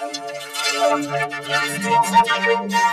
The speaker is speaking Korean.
Thank you.